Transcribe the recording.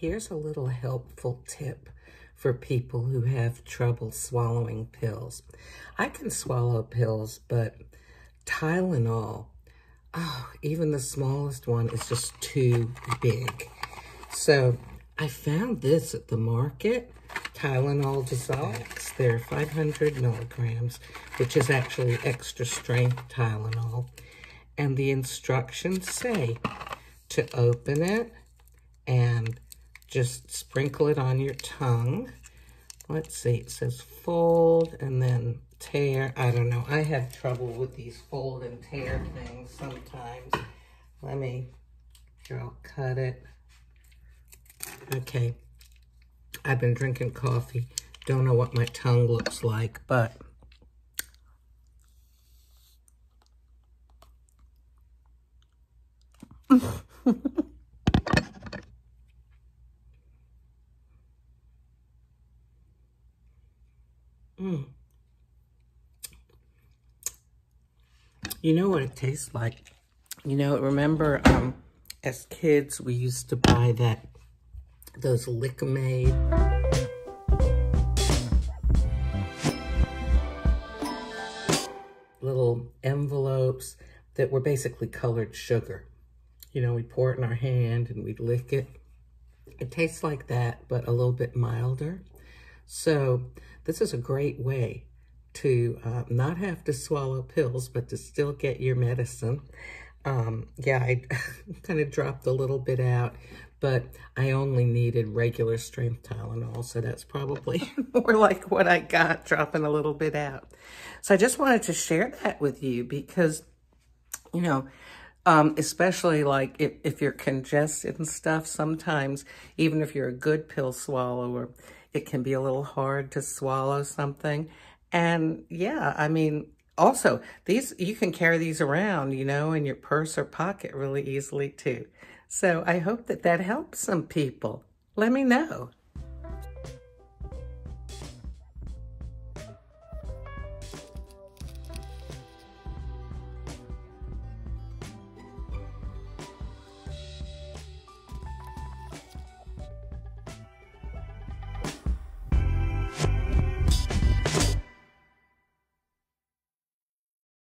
Here's a little helpful tip for people who have trouble swallowing pills. I can swallow pills, but Tylenol, oh, even the smallest one is just too big. So I found this at the market, Tylenol Dissolves. They're 500 milligrams, which is actually extra strength Tylenol. And the instructions say to open it and just sprinkle it on your tongue. Let's see, it says fold and then tear. I don't know. I have trouble with these fold and tear things sometimes. Let me, here, I'll cut it. Okay. I've been drinking coffee. Don't know what my tongue looks like, but... Mm. You know what it tastes like? You know, remember um, as kids, we used to buy that, those Lik-M-Aid little envelopes that were basically colored sugar. You know, we pour it in our hand and we'd lick it. It tastes like that, but a little bit milder. So this is a great way to uh, not have to swallow pills, but to still get your medicine. Um, yeah, I kind of dropped a little bit out, but I only needed regular strength Tylenol, so that's probably more like what I got, dropping a little bit out. So I just wanted to share that with you because, you know, um, especially like if, if you're congested and stuff, sometimes, even if you're a good pill swallower, it can be a little hard to swallow something. And yeah, I mean, also, these you can carry these around, you know, in your purse or pocket really easily too. So I hope that that helps some people. Let me know.